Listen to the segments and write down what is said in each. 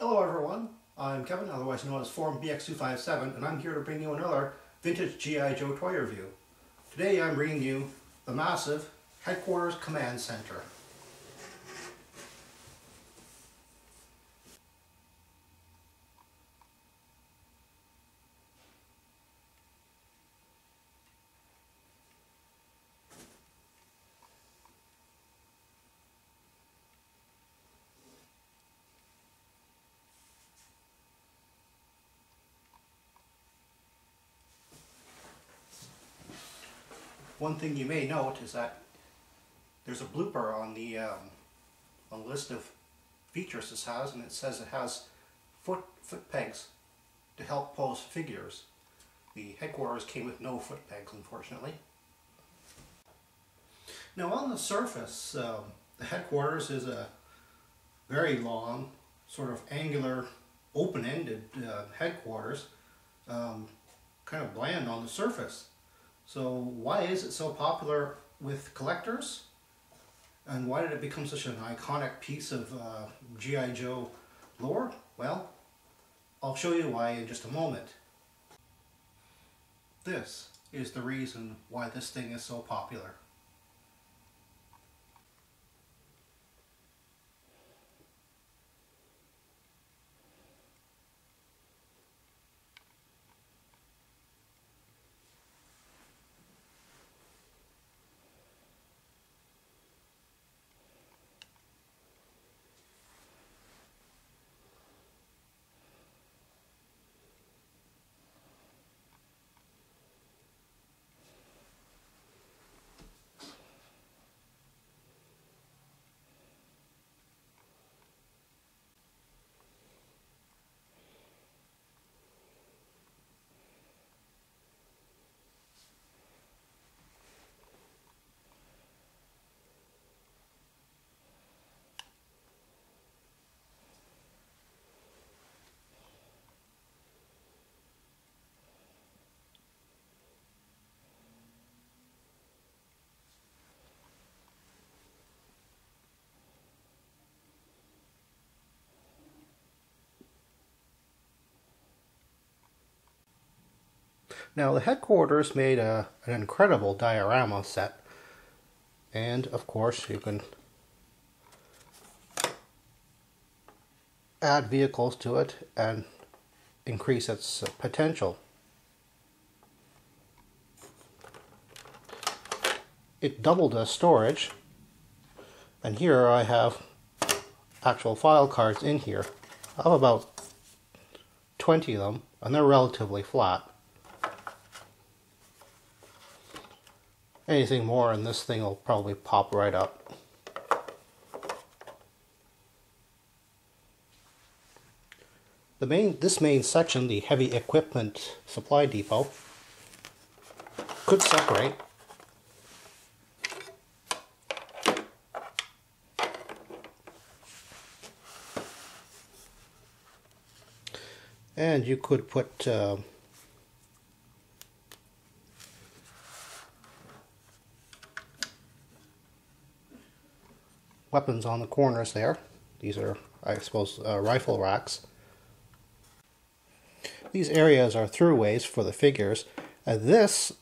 Hello everyone, I'm Kevin, otherwise known as Form BX257, and I'm here to bring you another vintage G.I. Joe toy review. Today I'm bringing you the massive Headquarters Command Center. One thing you may note is that there's a blooper on the, um, on the list of features this has, and it says it has foot, foot pegs to help pose figures. The headquarters came with no foot pegs, unfortunately. Now on the surface, um, the headquarters is a very long, sort of angular, open-ended uh, headquarters, um, kind of bland on the surface. So why is it so popular with collectors? And why did it become such an iconic piece of uh, G.I. Joe lore? Well, I'll show you why in just a moment. This is the reason why this thing is so popular. Now the headquarters made a, an incredible diorama set and of course you can add vehicles to it and increase its potential. It doubled as storage and here I have actual file cards in here. I have about 20 of them and they're relatively flat. Anything more and this thing will probably pop right up. The main, this main section, the heavy equipment supply depot, could separate. And you could put uh, weapons on the corners there. These are, I suppose, uh, rifle racks. These areas are throughways for the figures. And this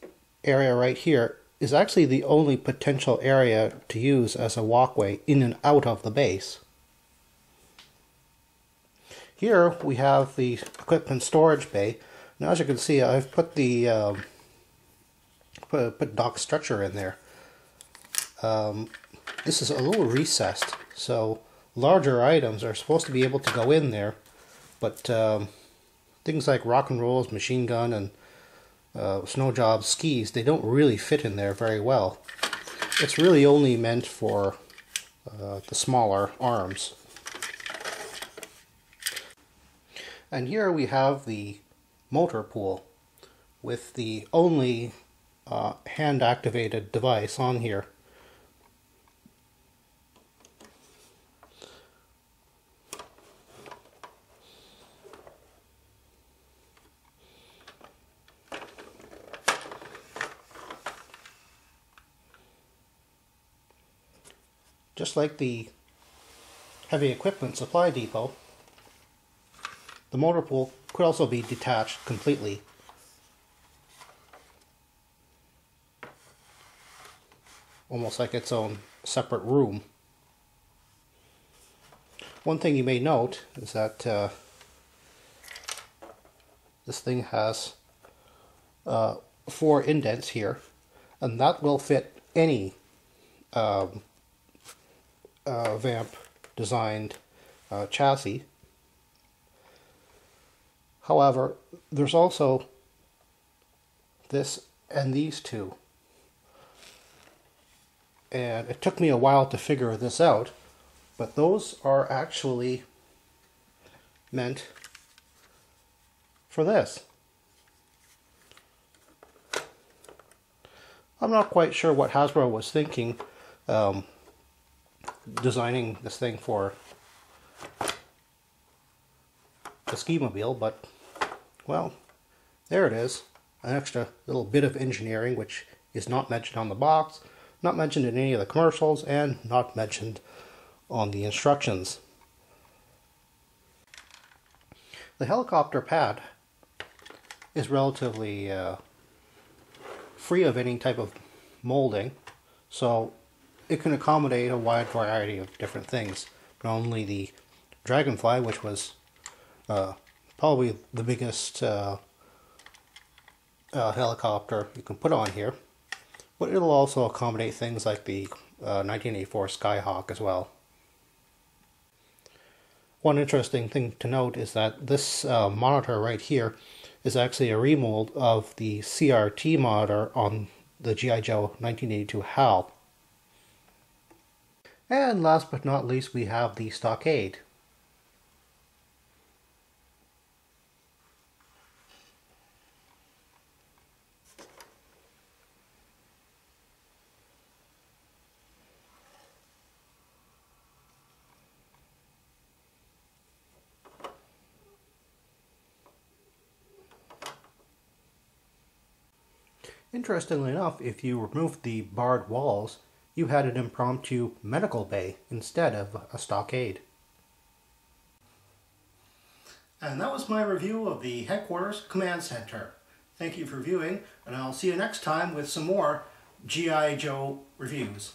area right here is actually the only potential area to use as a walkway in and out of the base. Here we have the equipment storage bay. Now as you can see I've put the um, put, put Doc Stretcher in there. Um, this is a little recessed, so larger items are supposed to be able to go in there, but um, things like Rock 'n Roll's, machine gun, and uh, Snow Job skis, they don't really fit in there very well. It's really only meant for uh, the smaller arms. And here we have the motor pool with the only uh, hand activated device on here. Just like the heavy equipment supply depot, The motor pool could also be detached completely. Almost like its own separate room. One thing you may note is that uh, this thing has uh, four indents here, and that will fit any um, uh, Vamp designed uh, chassis. However, there's also this and these two. And it took me a while to figure this out, but those are actually meant for this. I'm not quite sure what Hasbro was thinking um, designing this thing for the ski mobile, but well, there it is. An extra little bit of engineering which is not mentioned on the box, not mentioned in any of the commercials, and not mentioned on the instructions. The helicopter pad is relatively uh, free of any type of molding, so it can accommodate a wide variety of different things. Not only the Dragonfly, which was uh, probably the biggest uh, uh, helicopter you can put on here, but it'll also accommodate things like the 1984 uh, Skyhawk as well. One interesting thing to note is that this uh, monitor right here is actually a remold of the CRT monitor on the G.I. Joe 1982 HAL. And last but not least, we have the stockade. Interestingly enough, if you remove the barred walls, you had an impromptu medical bay instead of a stockade. And that was my review of the Headquarters Command Center. Thank you for viewing, and I'll see you next time with some more G.I. Joe reviews.